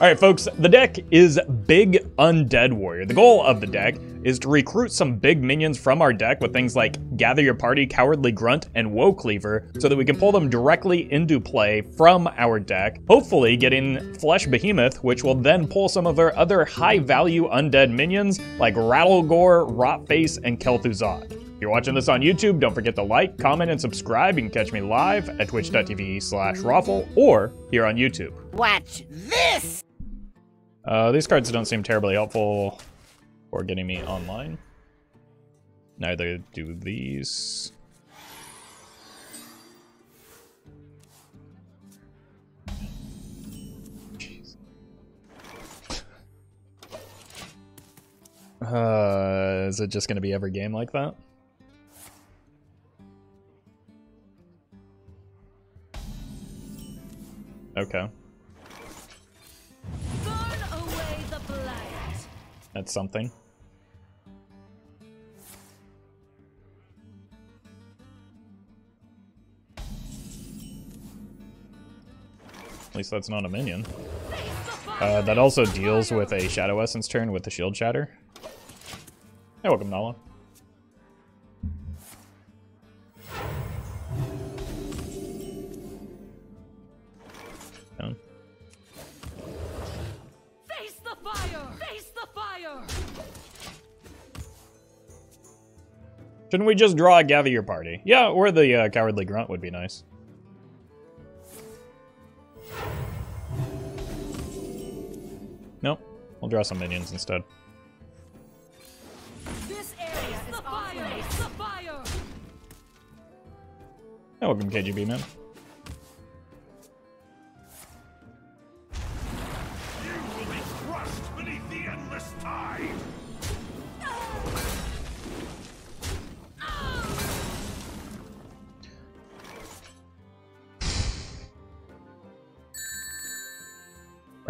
Alright folks, the deck is Big Undead Warrior. The goal of the deck is to recruit some big minions from our deck with things like Gather Your Party, Cowardly Grunt, and Woecleaver, so that we can pull them directly into play from our deck, hopefully getting Flesh Behemoth, which will then pull some of our other high-value undead minions like Rattlegore, Rotface, and Kel'Thuzad. If you're watching this on YouTube, don't forget to like, comment, and subscribe. You can catch me live at twitch.tv slash Roffle or here on YouTube. Watch this! Uh, these cards don't seem terribly helpful for getting me online. Neither do these. Uh, is it just going to be every game like that? Okay. That's something. At least that's not a minion. Uh, that also deals with a Shadow Essence turn with the Shield Shatter. Hey, welcome, Nala. Shouldn't we just draw a Gather Your Party? Yeah, or the uh, Cowardly Grunt would be nice. Nope. We'll draw some minions instead. This area is the fire! The fire! welcome, KGB man.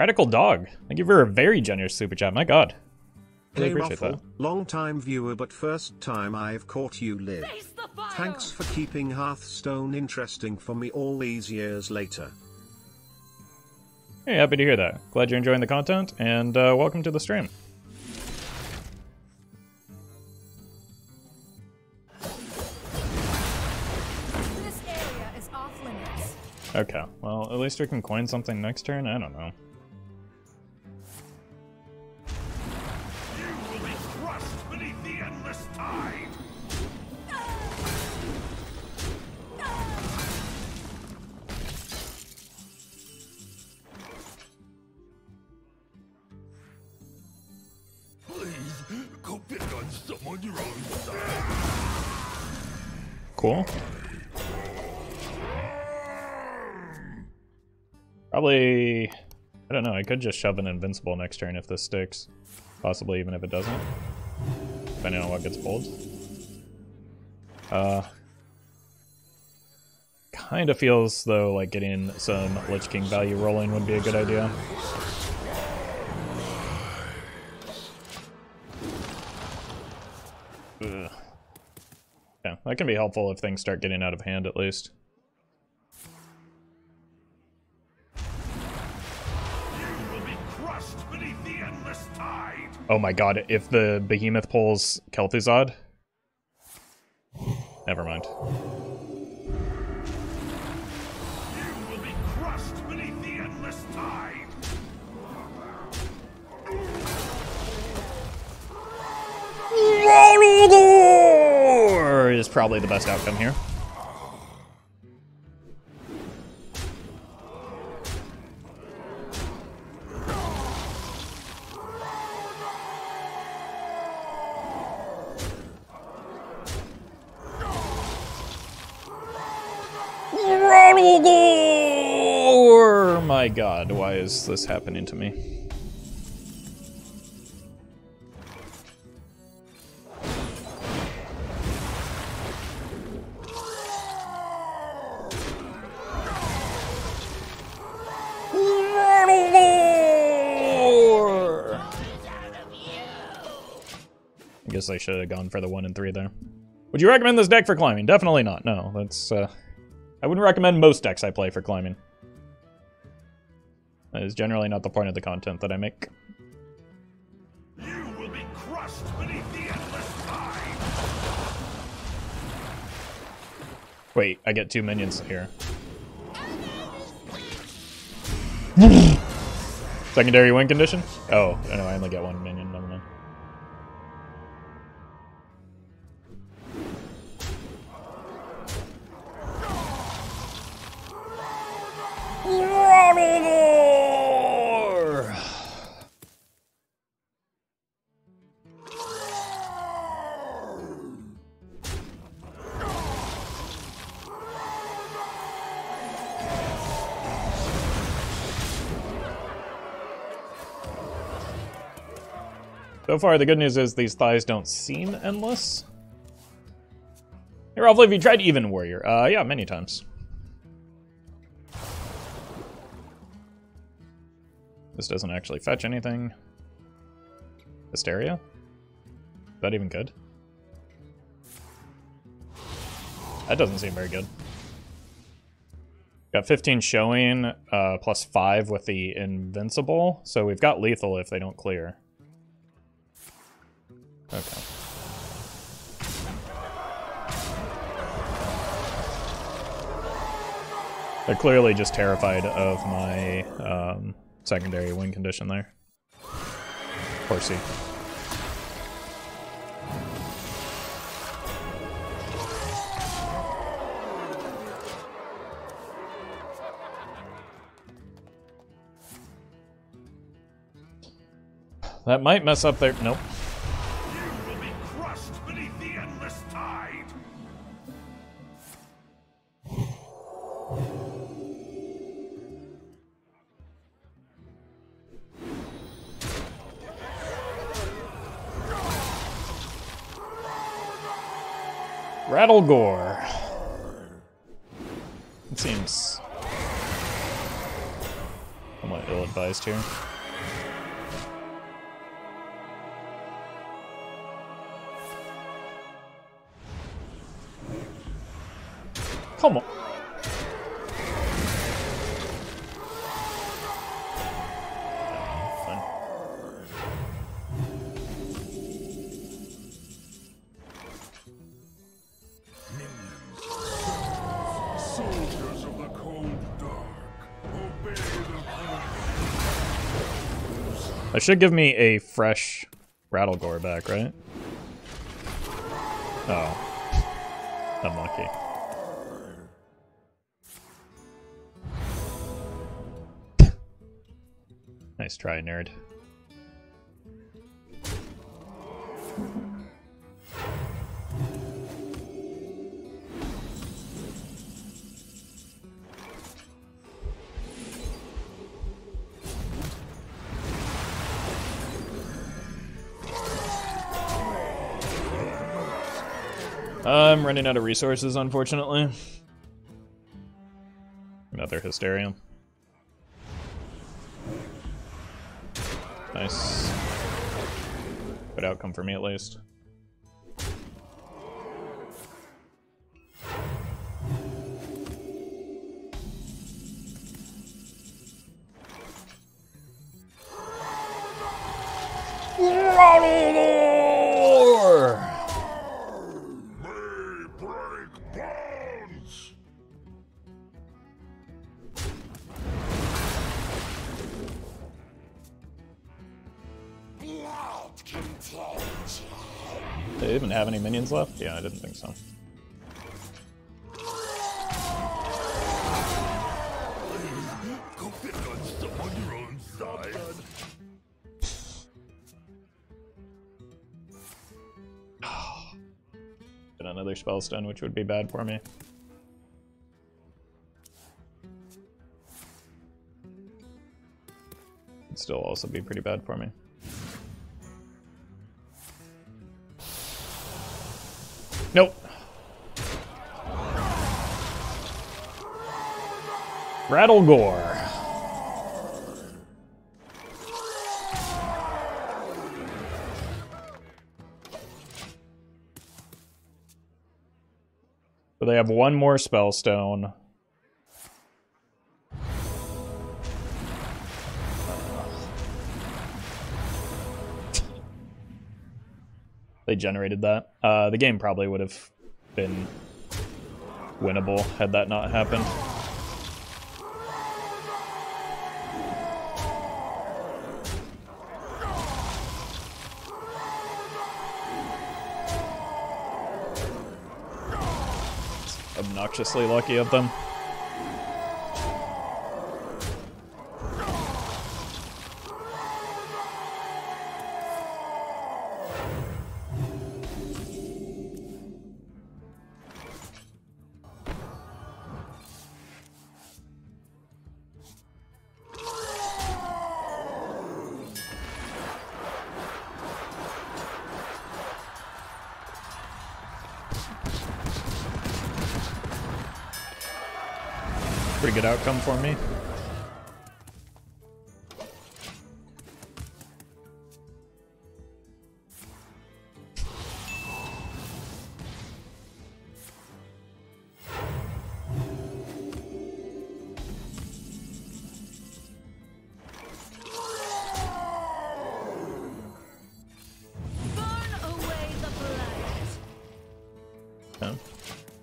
Radical Dog. Thank you for a very generous super chat. My god. Really hey, appreciate Roffle, that. Long time viewer, but first time I've caught you live. Thanks for keeping Hearthstone interesting for me all these years later. Hey, happy to hear that. Glad you're enjoying the content, and uh, welcome to the stream. Okay, well, at least we can coin something next turn? I don't know. Could just shove an Invincible next turn if this sticks. Possibly even if it doesn't. Depending on what gets pulled. Uh... Kinda feels, though, like getting some Lich King value rolling would be a good idea. Ugh. Yeah, that can be helpful if things start getting out of hand at least. Oh my god, if the behemoth pulls Kel'Thuzad? Never mind. is probably the best outcome here. God, why is this happening to me? I guess I should have gone for the 1 and 3 there. Would you recommend this deck for climbing? Definitely not. No, that's, uh... I wouldn't recommend most decks I play for climbing. That is generally not the point of the content that I make. You will be crushed beneath the endless tide. Wait, I get two minions here. Secondary win condition? Oh, no, I only get one minion, So far, the good news is these thighs don't seem endless. Hey, Ralph, have you tried Even Warrior? Uh, yeah, many times. This doesn't actually fetch anything. Hysterium? Is that even good? That doesn't seem very good. Got 15 showing, uh, plus 5 with the Invincible, so we've got lethal if they don't clear. Okay. They're clearly just terrified of my um, secondary win condition there. Horsey. That might mess up their... Nope. Rattlegore. It seems somewhat ill-advised here. That should give me a fresh Rattlegore back, right? Oh. Unlucky. nice try, nerd. Running out of resources, unfortunately. Another Hysterium. Nice. Good outcome for me, at least. They even have any minions left? Yeah, I didn't think so. Get another Spellstone, which would be bad for me. It'd still also be pretty bad for me. Rattlegore. So they have one more Spellstone. They generated that. Uh, the game probably would have been winnable had that not happened. Obnoxiously lucky of them. Outcome for me.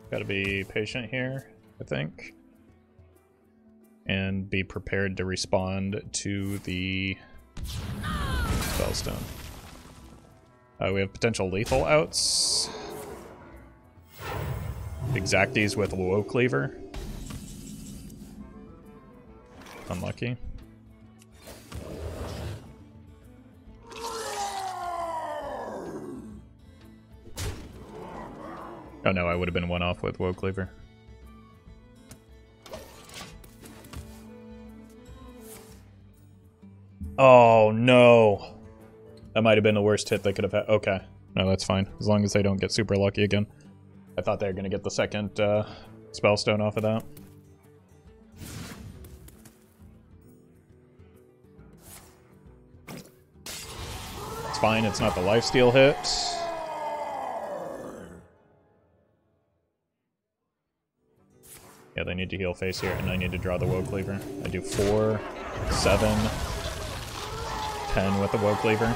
Gotta be patient here, I think and be prepared to respond to the Spellstone. Uh, we have potential lethal outs. Exacties with Woecleaver. Unlucky. Oh no, I would have been one off with Woecleaver. Oh, no. That might have been the worst hit they could have had. Okay. No, that's fine. As long as they don't get super lucky again. I thought they were going to get the second uh, Spellstone off of that. It's fine. It's not the lifesteal hit. Yeah, they need to heal face here, and I need to draw the Woecleaver. I do four, seven, 10 with the Woecleaver.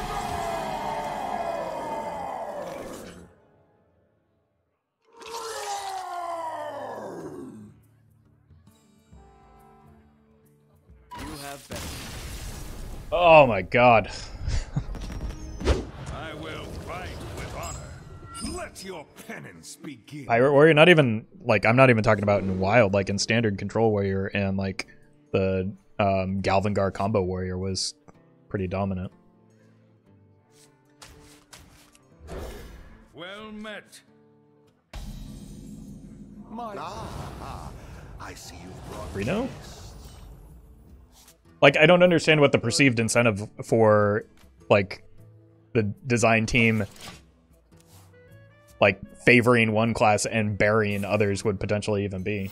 Oh my god. I will fight with honor. Let your penance begin. Pirate Warrior, not even like I'm not even talking about in wild, like in standard control warrior and like the um Galvangar combo warrior was pretty dominant. Well met. My ah, I see you brought Reno? Like I don't understand what the perceived incentive for like the design team like favoring one class and burying others would potentially even be.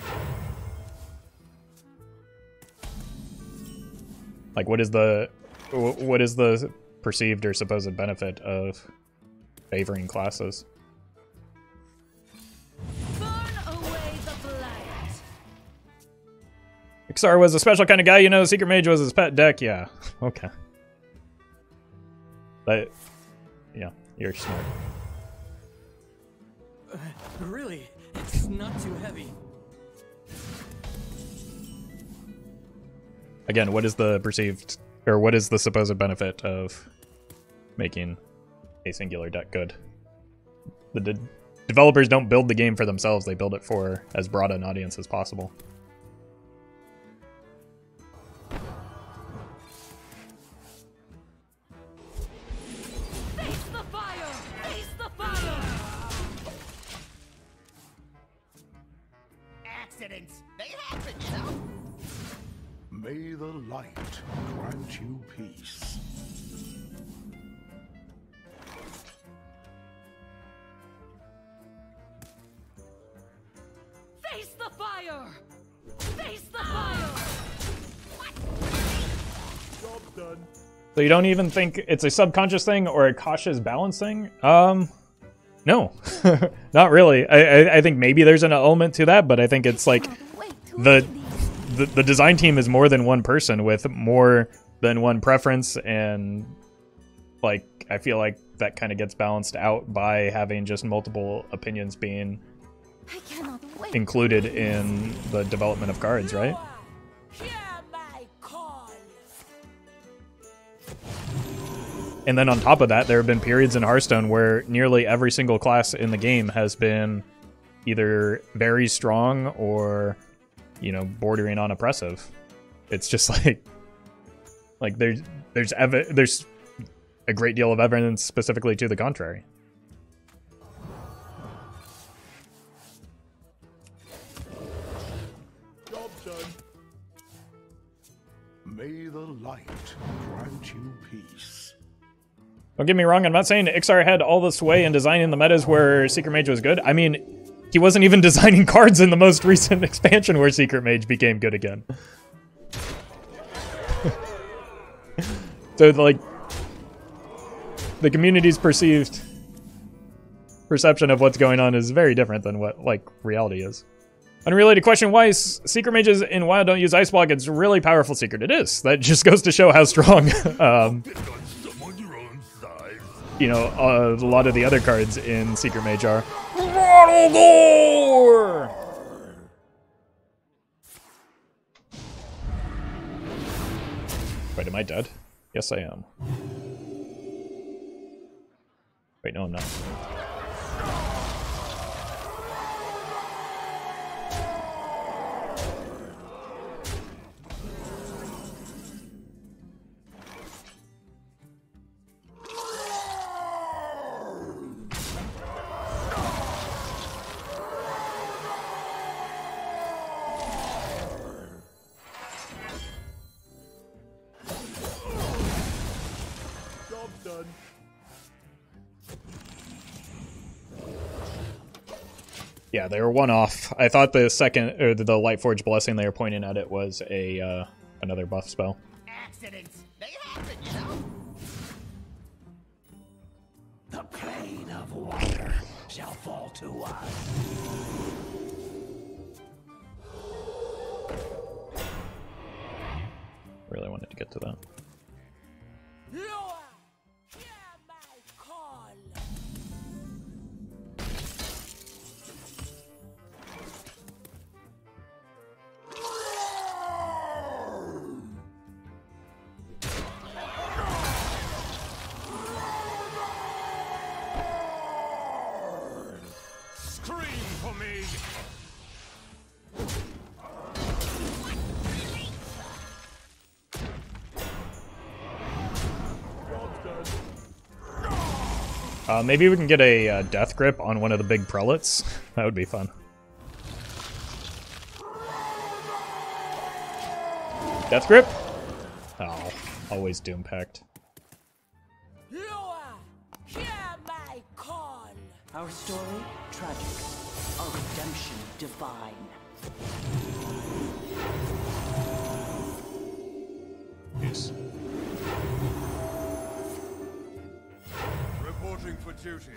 Like what is the what is the perceived or supposed benefit of favoring classes? Iksar was a special kind of guy, you know, Secret Mage was his pet deck, yeah. Okay. But, yeah, you're smart. Uh, really? It's not too heavy. Again, what is the perceived or what is the supposed benefit of making a singular deck good? The de developers don't build the game for themselves, they build it for as broad an audience as possible. You don't even think it's a subconscious thing or a cautious balance thing? Um, no, not really. I, I, I think maybe there's an element to that, but I think it's like the the, the design team is more than one person with more than one preference and like I feel like that kind of gets balanced out by having just multiple opinions being included in the development of cards, right? And then on top of that, there have been periods in Hearthstone where nearly every single class in the game has been either very strong or, you know, bordering on oppressive. It's just like, like there's there's ev- there's a great deal of evidence specifically to the contrary. May the light grant you peace. Don't get me wrong, I'm not saying Iksar had all the sway in designing the metas where Secret Mage was good. I mean, he wasn't even designing cards in the most recent expansion where Secret Mage became good again. so, like, the community's perceived perception of what's going on is very different than what like reality is. Unrelated question: Why secret mages in WoW don't use Ice Block? It's really powerful secret. It is. That just goes to show how strong. um, you know, uh, a lot of the other cards in Secret Mage are. Wait, am I dead? Yes, I am. Wait, no, I'm not. They were one off. I thought the second or the Lightforge blessing they were pointing at it was a uh, another buff spell. Uh, maybe we can get a uh, death grip on one of the big prelates. that would be fun. Death grip? Oh, always doom packed. Our story, tragic. Our redemption, divine. Duty.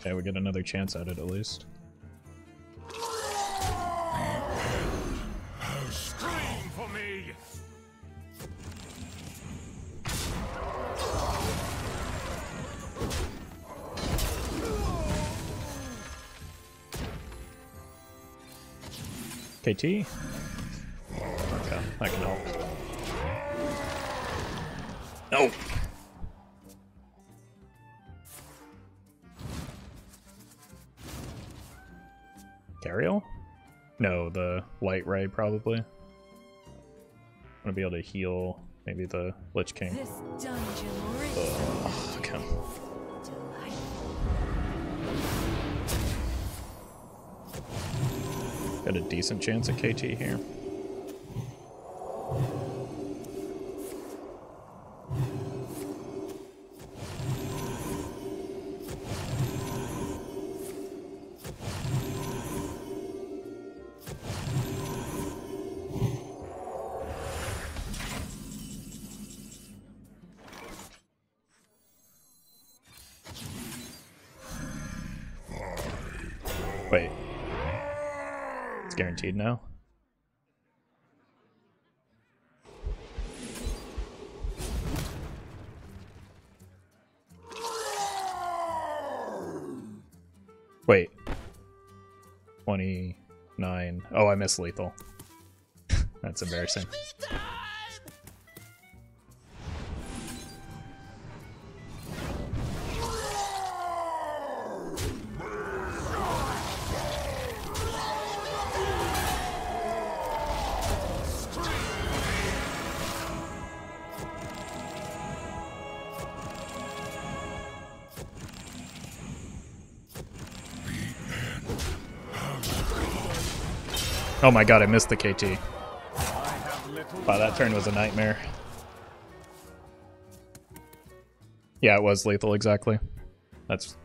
Okay, we get another chance at it at least. Scream for me! KT? Okay, that can help. No! Cariel? No, the light ray probably. I'm gonna be able to heal maybe the Lich King. This dungeon Ugh, okay. Got a decent chance at KT here. Now. Wait. 29. Oh, I missed lethal. That's embarrassing. Oh my god, I missed the KT. Wow, that turn was a nightmare. Yeah, it was lethal, exactly. That's...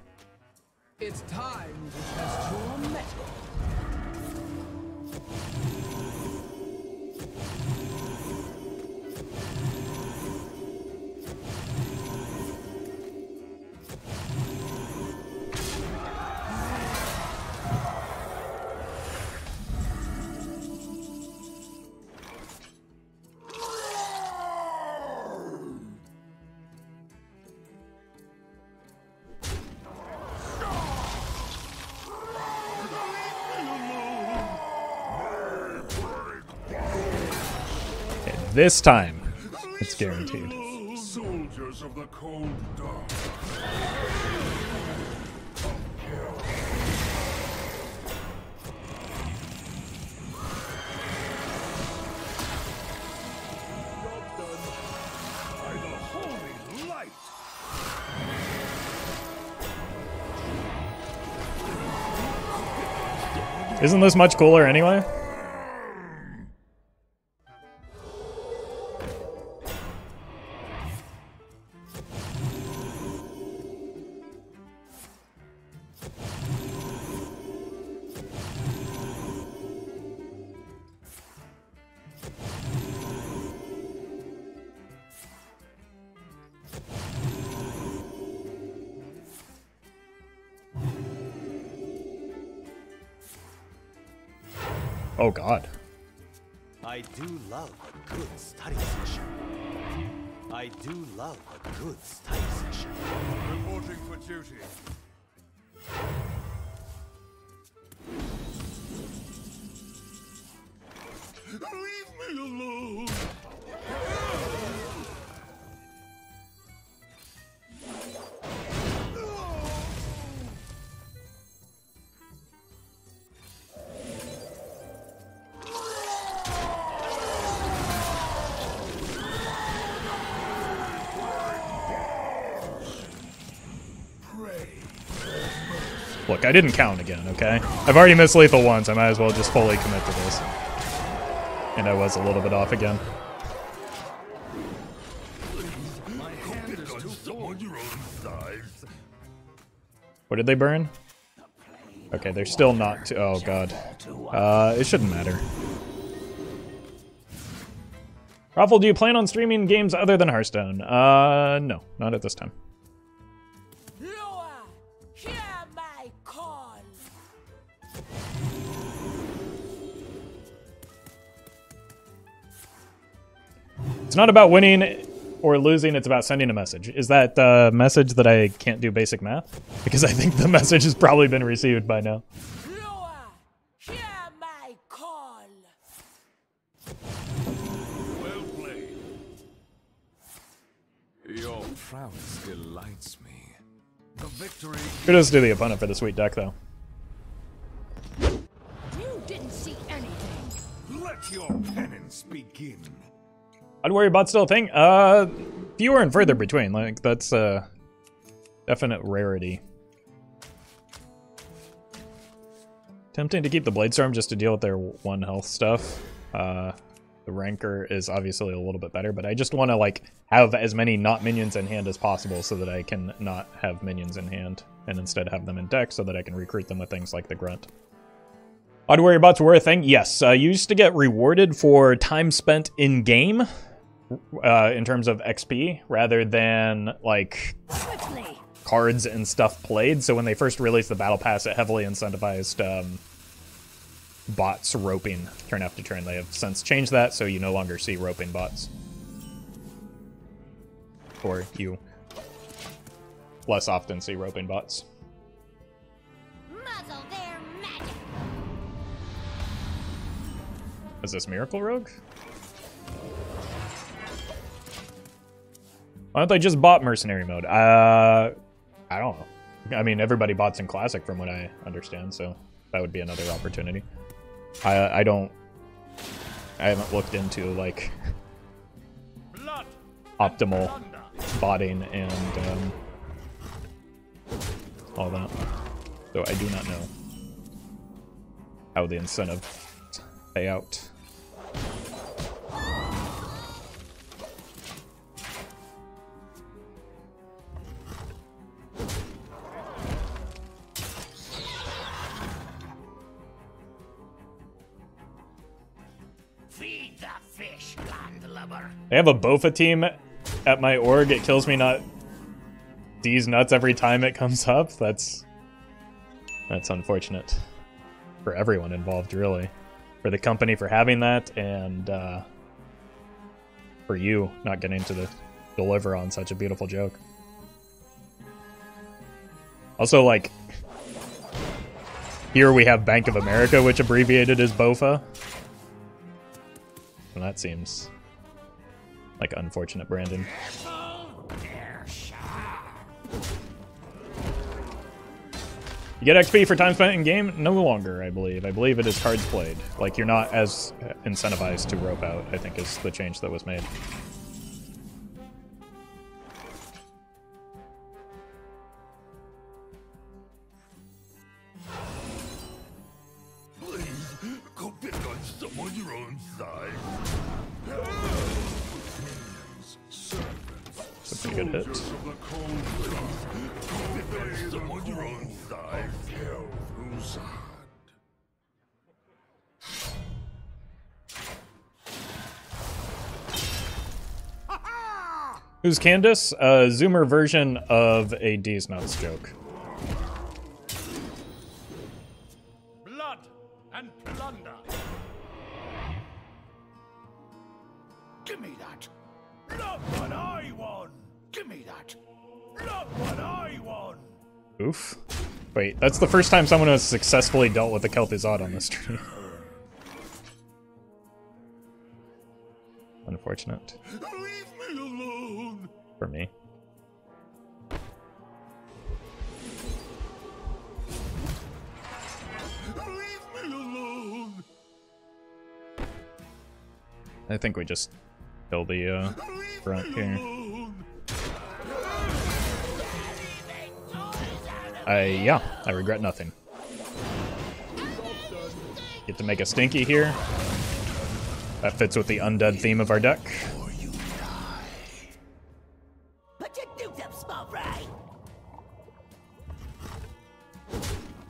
This time, it's guaranteed. Soldiers of the cold dark. Isn't this much cooler anyway? Look, I didn't count again, okay? I've already missed lethal once, I might as well just fully commit to this. And I was a little bit off again. What did they burn? Okay, they're still not too- oh god. Uh, it shouldn't matter. Roffle, do you plan on streaming games other than Hearthstone? Uh, no, not at this time. Not about winning or losing, it's about sending a message. Is that the message that I can't do basic math? Because I think the message has probably been received by now. Well played. Your prowess delights me. The victory. Kudos to the opponent for the sweet deck, though. You didn't see anything. Let your penance begin. I'd worry about still a thing. Uh, fewer and further between. Like that's a definite rarity. Tempting to keep the Bladestorm just to deal with their one health stuff. Uh, the Rancor is obviously a little bit better, but I just want to like have as many not minions in hand as possible so that I can not have minions in hand and instead have them in deck so that I can recruit them with things like the Grunt. Odd Warrior Bots were a thing? Yes. Uh, you used to get rewarded for time spent in game uh, in terms of XP rather than like Quickly. cards and stuff played. So when they first released the battle pass, it heavily incentivized um, bots roping turn after turn. They have since changed that, so you no longer see roping bots, or you less often see roping bots. Is this Miracle Rogue? Why don't they just bought Mercenary Mode? Uh, I don't know. I mean, everybody bought in Classic from what I understand, so that would be another opportunity. I I don't... I haven't looked into, like, optimal botting and um, all that. So I do not know how the incentive pay out. Have a Bofa team at my org. It kills me not D's nuts every time it comes up. That's that's unfortunate for everyone involved, really. For the company for having that, and uh, for you not getting to the deliver on such a beautiful joke. Also, like, here we have Bank of America, which abbreviated as BOFA. And that seems like unfortunate, Brandon. You get XP for time spent in game? No longer, I believe. I believe it is cards played. Like, you're not as incentivized to rope out, I think is the change that was made. Who's Candace? A Zoomer version of a D's Nuts joke. Blood and plunder. Give me that. What I won. Give me that. What I won. Oof. Wait, that's the first time someone has successfully dealt with a Kel'Thuzad on this stream. Unfortunate Leave me alone. For me. Leave me alone. I think we just kill the uh, front here. I yeah, I regret nothing. Get to make a stinky here. That fits with the undead theme of our deck.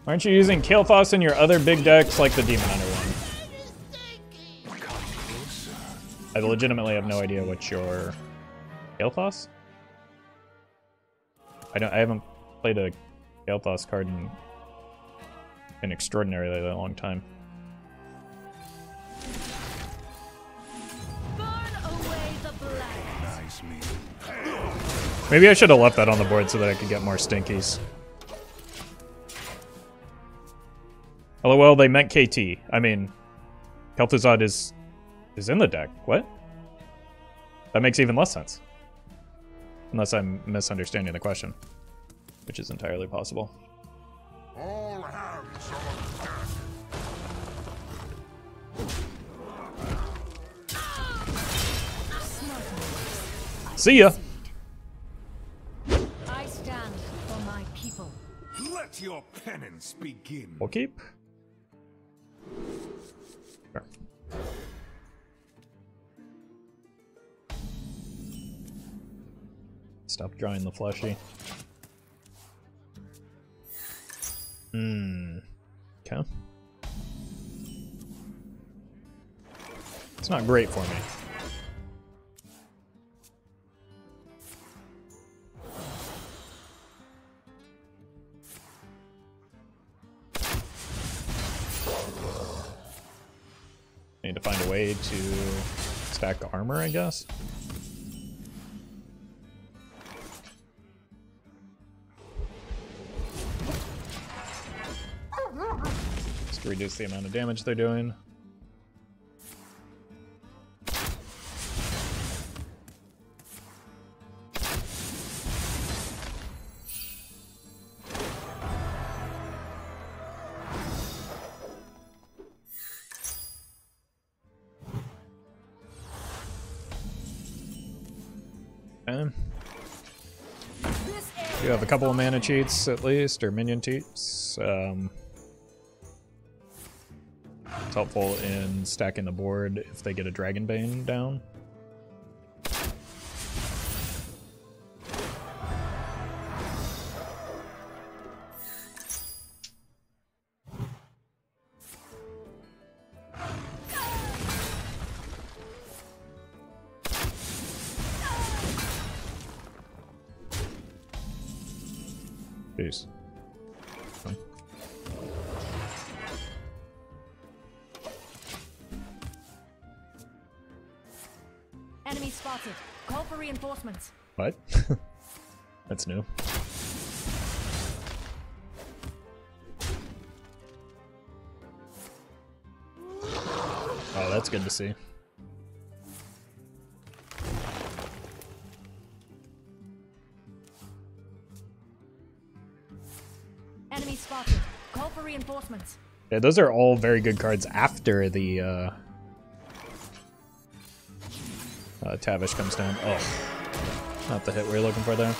Aren't you using Kael'thas in your other big decks like the Demon Hunter one? I legitimately have no idea what your Kael'thas? I don't I haven't played a Kael'thas card in an extraordinarily long time. Burn away the blight. Nice. Maybe I should have left that on the board so that I could get more stinkies. LOL, they meant KT. I mean, Kel'Thuzad is is in the deck. What? That makes even less sense. Unless I'm misunderstanding the question, which is entirely possible. All hands. See ya. I stand for my people. Let your penance begin. We'll keep. Stop drawing the fleshy. Hmm. Okay. It's not great for me. Need to find a way to stack armor, I guess. reduce the amount of damage they're doing. You have a couple of mana cheats at least, or minion cheats. Um, helpful in stacking the board if they get a Dragonbane down. See. Enemy spotted. Call for reinforcements. Yeah, those are all very good cards after the uh, uh, Tavish comes down. Oh, not the hit we were looking for there.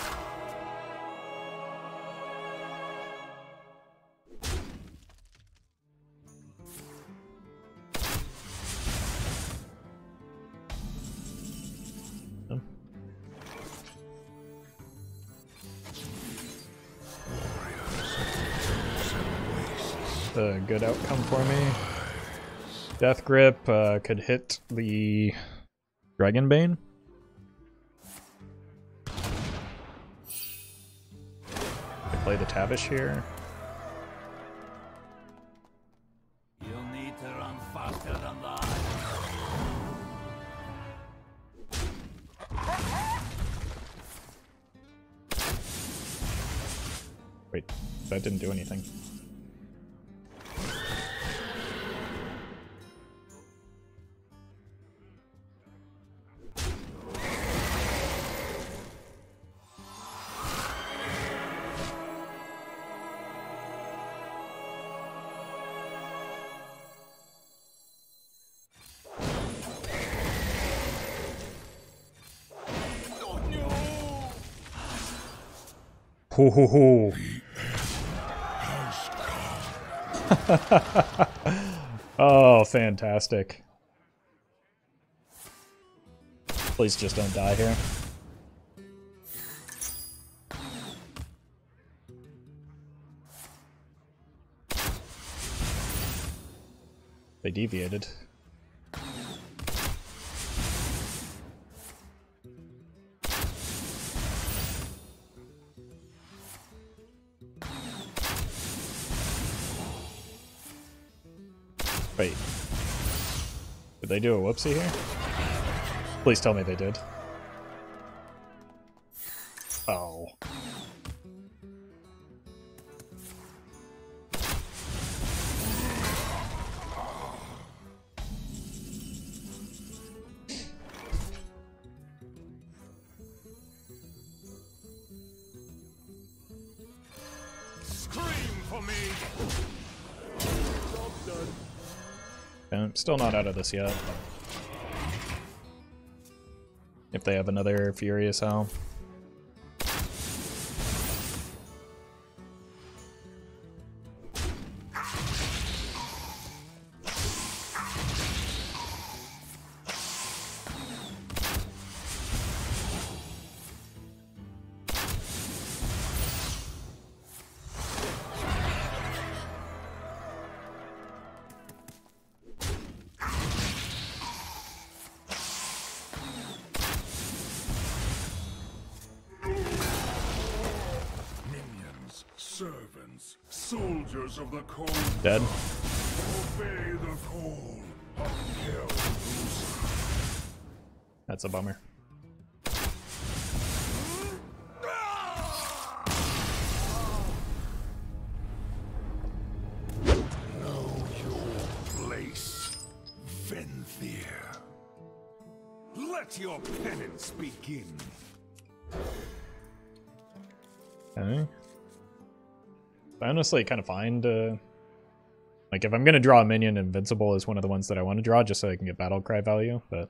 Good outcome for me. Death Grip uh, could hit the Dragonbane. I play the Tavish here. You'll need to run faster than that. Wait, that didn't do anything. Ho ho ho. oh, fantastic. Please just don't die here. They deviated. They do a whoopsie here? Please tell me they did. I'm still not out of this yet. If they have another Furious Owl. Dead. obey the call of Hellraiser. That's a bummer. Know your place, Venthyr. Let your penance begin. Okay. I honestly kind of find, uh, like, if I'm gonna draw a minion, Invincible is one of the ones that I want to draw just so I can get Battle Cry value, but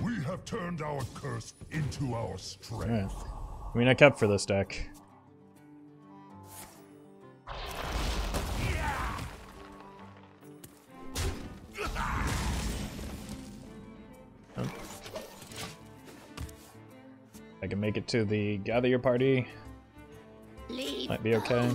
We We have turned our curse into our strength. Alright. I mean, I kept for this deck. Oh. I can make it to the gather your party. Might be okay.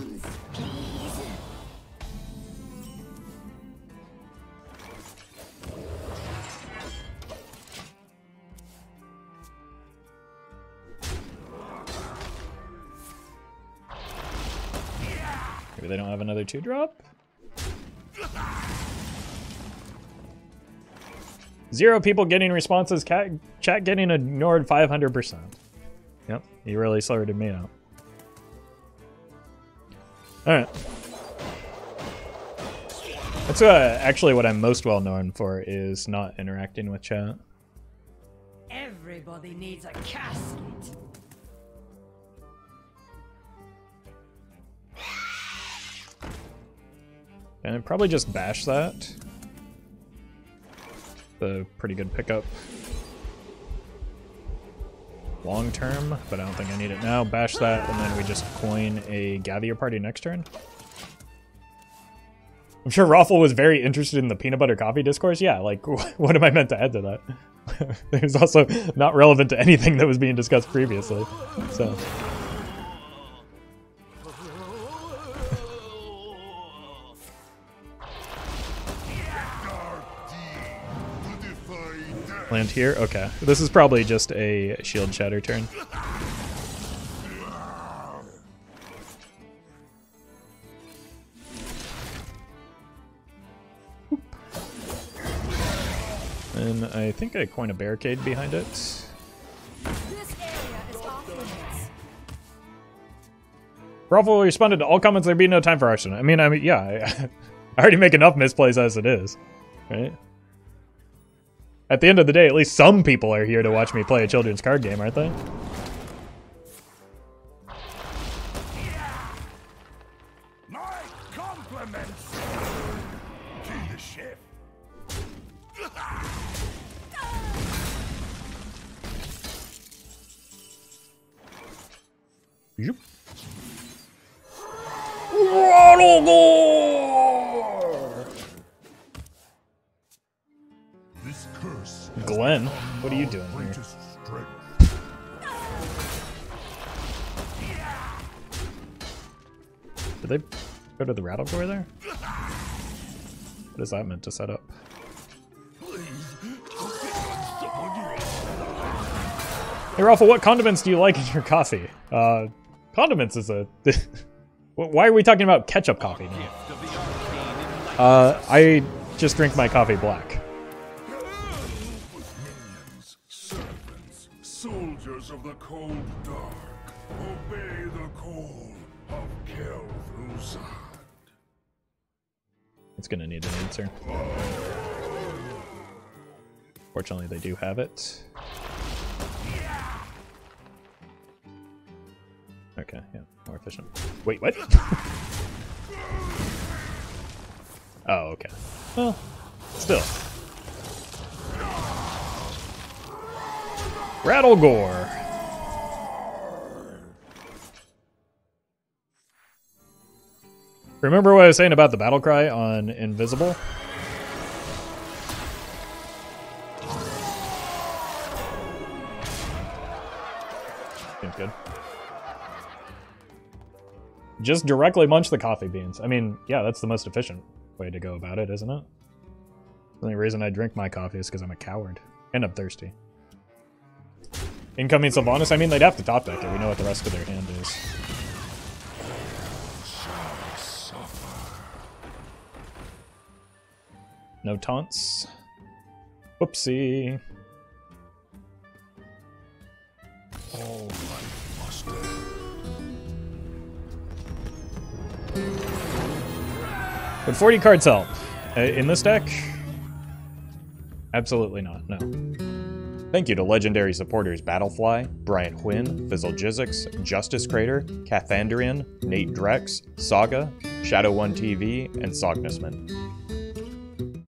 Two drop? Zero people getting responses, chat getting ignored 500%. Yep, you really slurred me out. Alright. That's uh, actually what I'm most well known for, is not interacting with chat. Everybody needs a casket. And probably just bash that. The pretty good pickup. Long term, but I don't think I need it now. Bash that, and then we just coin a gather your party next turn. I'm sure Roffle was very interested in the peanut butter coffee discourse. Yeah, like, what am I meant to add to that? it was also not relevant to anything that was being discussed previously. So. Here? Okay. This is probably just a shield shatter turn. And I think I coin a barricade behind it. This area is off limits. Roffle responded to all comments, there'd be no time for Arsena. I mean, I mean, yeah, I, I already make enough misplays as it is, right? At the end of the day, at least some people are here to watch me play a children's card game, aren't they? Yep. This you doing here? Did they go to the rattle door there? What is that meant to set up? Hey Roffle, what condiments do you like in your coffee? Uh, condiments is a... Why are we talking about ketchup coffee now? Uh, I just drink my coffee black. The cold dark, obey the call of Kel'Thuzad. It's gonna need an answer. Fortunately, they do have it. Okay, yeah, more efficient. Wait, what? oh, okay. Well, still. Rattlegore. Remember what I was saying about the battle cry on Invincible? Seems good. Just directly munch the coffee beans. I mean, yeah, that's the most efficient way to go about it, isn't it? The only reason I drink my coffee is because I'm a coward. And I'm thirsty. Incoming Sylvanas, I mean, they'd have to top deck it. We know what the rest of their hand is. No taunts. Whoopsie. All life must end. Would 40 cards help? Uh, in this deck? Absolutely not, no. Thank you to legendary supporters Battlefly, Brian Quinn, Fizzle Jizzix, Justice Crater, Cathandrian, Nate Drex, Saga, Shadow1 TV, and Sognusman.